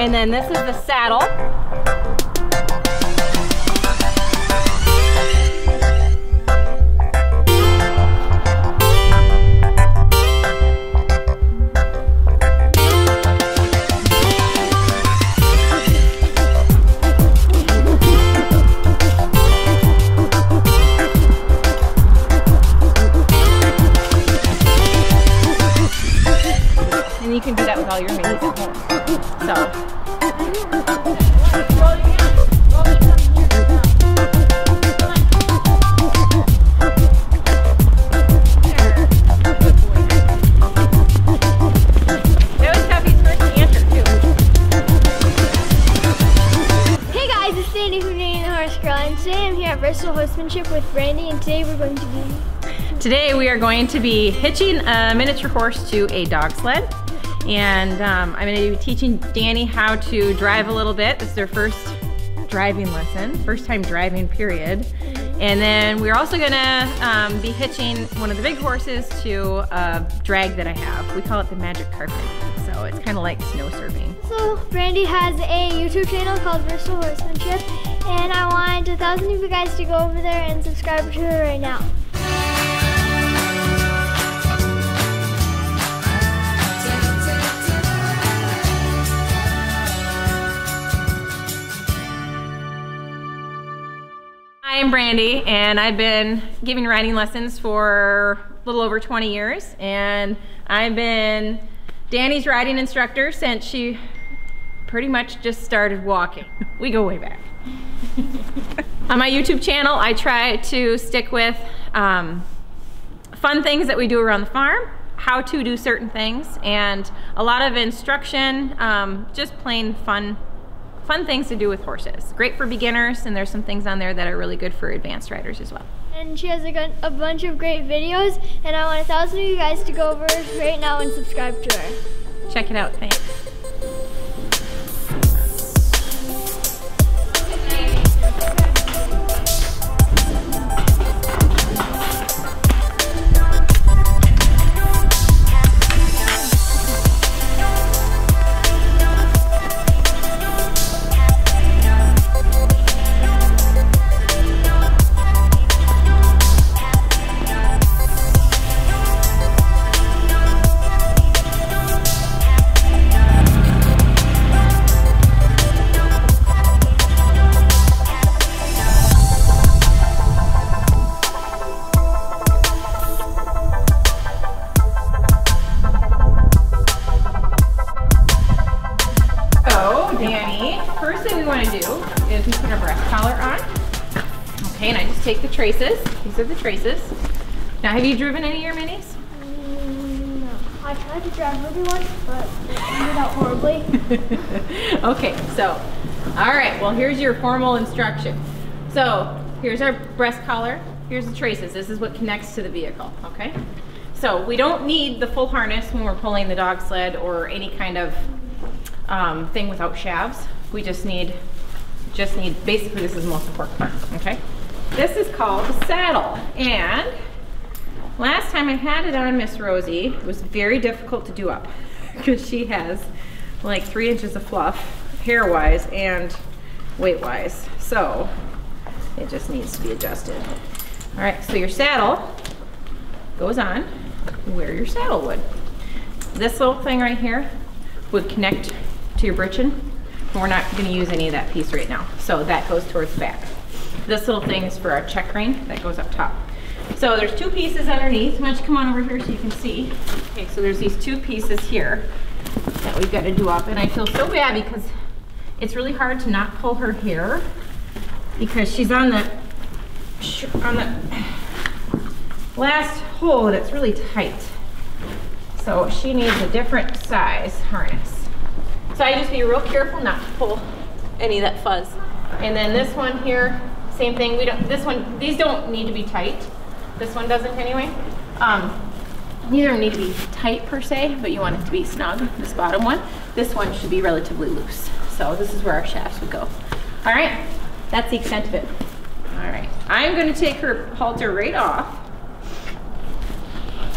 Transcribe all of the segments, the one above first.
And then this is the saddle. At Versatile Horsemanship with Brandy, and today we're going to be Today we are going to be hitching a miniature horse to a dog sled. And um, I'm gonna be teaching Dani how to drive a little bit. This is their first driving lesson, first time driving period. And then we're also gonna um, be hitching one of the big horses to a drag that I have. We call it the magic carpet. So it's kind of like snow surfing. So, Brandy has a YouTube channel called Versatile Horsemanship, and I want a thousand of you guys to go over there and subscribe to her right now. I'm Brandy, and I've been giving riding lessons for a little over 20 years, and I've been Dani's riding instructor since she pretty much just started walking. We go way back. On my YouTube channel, I try to stick with um, fun things that we do around the farm, how to do certain things, and a lot of instruction, um, just plain fun fun things to do with horses. Great for beginners, and there's some things on there that are really good for advanced riders as well. And she has a, a bunch of great videos, and I want a thousand of you guys to go over right now and subscribe to her. Check it out, thanks. Okay, and I just take the traces. These are the traces. Now, have you driven any of your minis? Mm, no. I tried to drive Ruby once, but it ended out horribly. okay, so, all right, well, here's your formal instruction. So, here's our breast collar, here's the traces. This is what connects to the vehicle, okay? So, we don't need the full harness when we're pulling the dog sled or any kind of um, thing without shafts. We just need, just need, basically, this is the most important part, okay? This is called the saddle, and last time I had it on Miss Rosie, it was very difficult to do up because she has like three inches of fluff, hair-wise and weight-wise. So it just needs to be adjusted. All right, so your saddle goes on where your saddle would. This little thing right here would connect to your britchin. We're not gonna use any of that piece right now. So that goes towards the back. This little thing is for our check rein that goes up top. So there's two pieces underneath. Why don't you come on over here so you can see. Okay, so there's these two pieces here that we've got to do up. And I feel so bad because it's really hard to not pull her hair because she's on the, on the last hole and it's really tight. So she needs a different size harness. So I just be real careful not to pull any of that fuzz. And then this one here, same thing. We don't. This one, these don't need to be tight. This one doesn't anyway. Um, neither need to be tight per se, but you want it to be snug. This bottom one. This one should be relatively loose. So this is where our shafts would go. All right, that's the extent of it. All right, I'm going to take her halter right off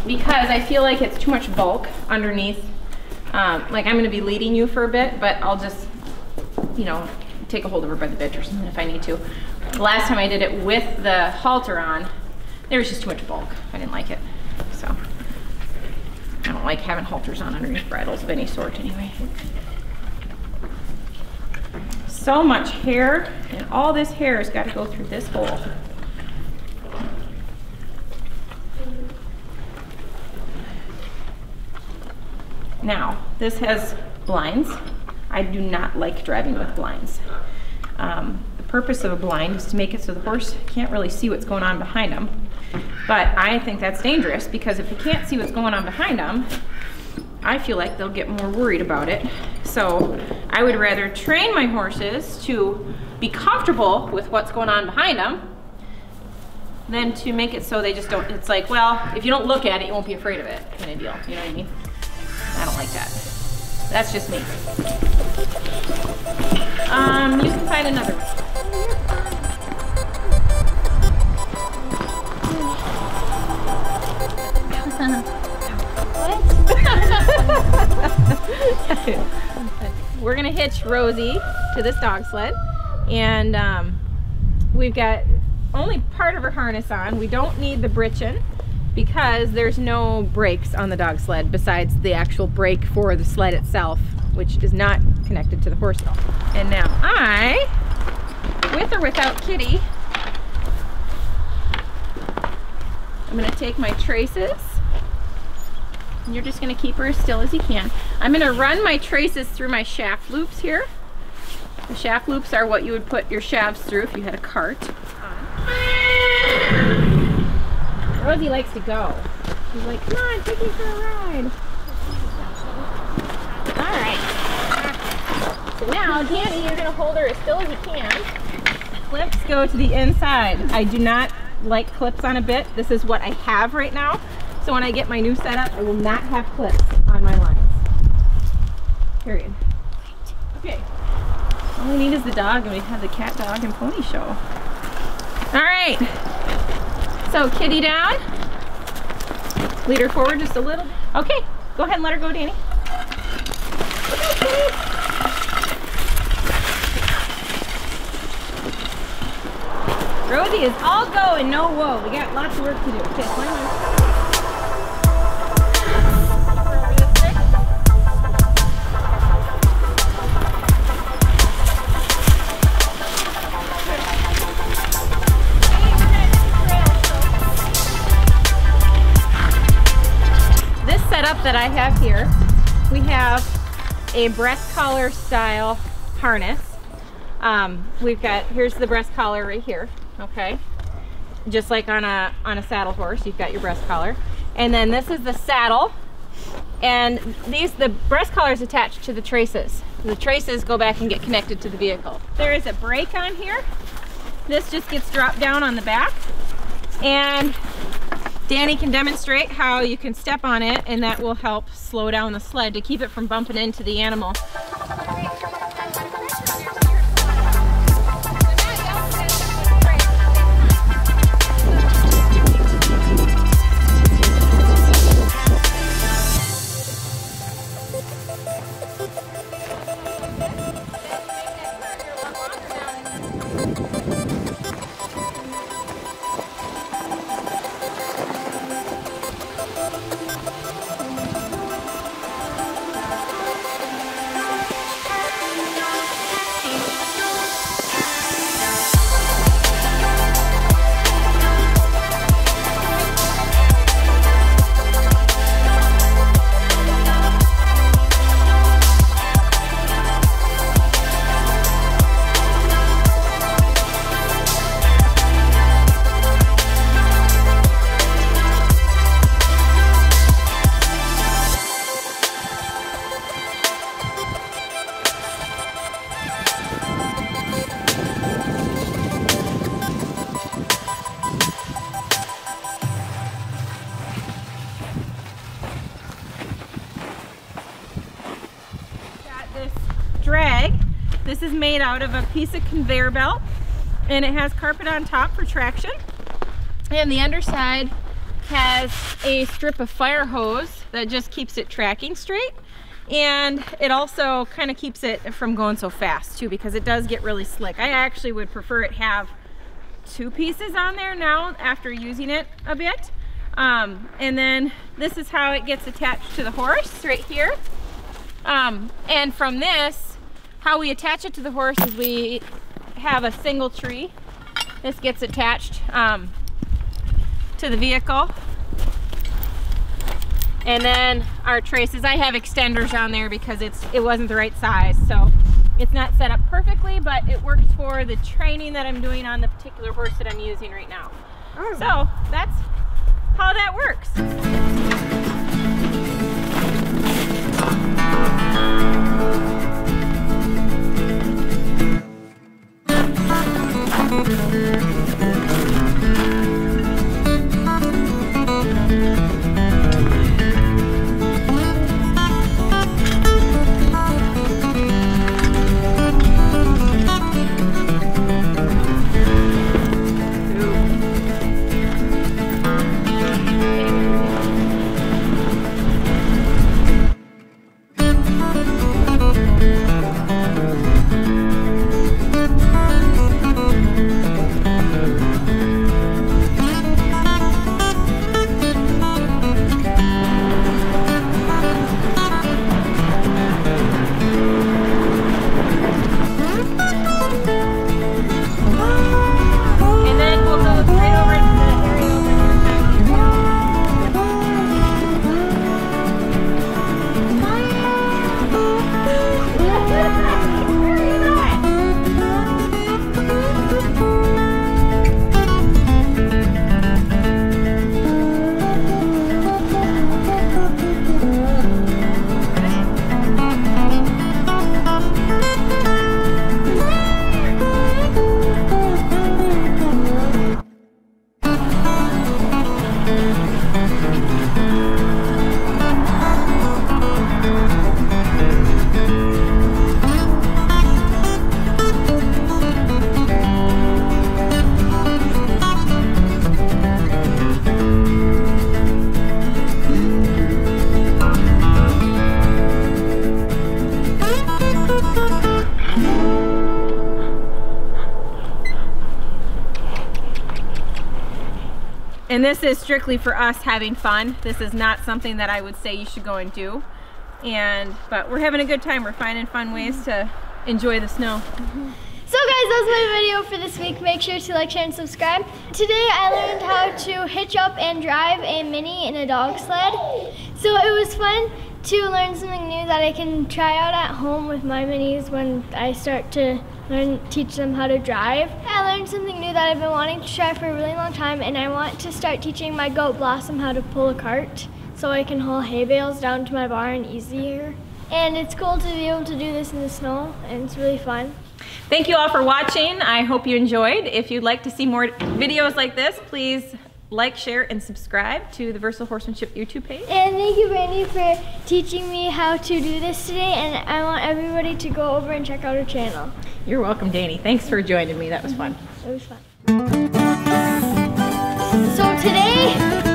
because I feel like it's too much bulk underneath. Um, like I'm gonna be leading you for a bit, but I'll just you know, take a hold of her by the bitch or something if I need to. Last time I did it with the halter on, there was just too much bulk. I didn't like it. So I don't like having halters on underneath bridles of any sort anyway. So much hair, and all this hair has got to go through this hole. Now, this has blinds. I do not like driving with blinds. Um, purpose of a blind is to make it so the horse can't really see what's going on behind him. But I think that's dangerous because if he can't see what's going on behind him, I feel like they'll get more worried about it. So I would rather train my horses to be comfortable with what's going on behind them than to make it so they just don't, it's like, well, if you don't look at it, you won't be afraid of it kind of deal. You know what I mean? I don't like that. That's just me. Um, you can find another. Rosie to this dog sled and um, we've got only part of her harness on. We don't need the britchin because there's no brakes on the dog sled besides the actual brake for the sled itself, which is not connected to the horse at all. And now I, with or without Kitty, I'm gonna take my traces and you're just gonna keep her as still as you can. I'm gonna run my traces through my shaft loops here. The shaft loops are what you would put your shafts through if you had a cart. Rosie likes to go. She's like, come on, take me for a ride. All right. So now, Dani, you're gonna hold her as still as you can. Clips go to the inside. I do not like clips on a bit. This is what I have right now. So when I get my new setup, I will not have clips. Period. Okay. All we need is the dog and we have the cat, dog, and pony show. All right. So kitty down. Lead her forward just a little. Okay, go ahead and let her go, Dani. Rosie is all go and no whoa. We got lots of work to do. Okay, that I have here, we have a breast collar style harness. Um, we've got, here's the breast collar right here, okay? Just like on a, on a saddle horse, you've got your breast collar. And then this is the saddle. And these, the breast collar is attached to the traces. The traces go back and get connected to the vehicle. There is a brake on here. This just gets dropped down on the back. And Dani can demonstrate how you can step on it and that will help slow down the sled to keep it from bumping into the animal. Is made out of a piece of conveyor belt and it has carpet on top for traction. And the underside has a strip of fire hose that just keeps it tracking straight. And it also kind of keeps it from going so fast too because it does get really slick. I actually would prefer it have two pieces on there now after using it a bit. Um, and then this is how it gets attached to the horse right here. Um, and from this, how we attach it to the horse is we have a single tree. This gets attached um, to the vehicle. And then our traces, I have extenders on there because it's it wasn't the right size. So it's not set up perfectly, but it works for the training that I'm doing on the particular horse that I'm using right now. Oh. So that's how that works. And this is strictly for us having fun. This is not something that I would say you should go and do. And, but we're having a good time. We're finding fun ways to enjoy the snow. So guys, that's my video for this week. Make sure to like, share, and subscribe. Today I learned how to hitch up and drive a mini in a dog sled. So it was fun to learn something new that I can try out at home with my minis when I start to learn, teach them how to drive. I learned something new that I've been wanting to try for a really long time and I want to start teaching my goat Blossom how to pull a cart so I can haul hay bales down to my barn easier. And it's cool to be able to do this in the snow and it's really fun. Thank you all for watching. I hope you enjoyed. If you'd like to see more videos like this, please like, share, and subscribe to the Versatile Horsemanship YouTube page. And thank you, Brandy, for teaching me how to do this today. And I want everybody to go over and check out her channel. You're welcome, Dani. Thanks for joining me. That was fun. It was fun. So today,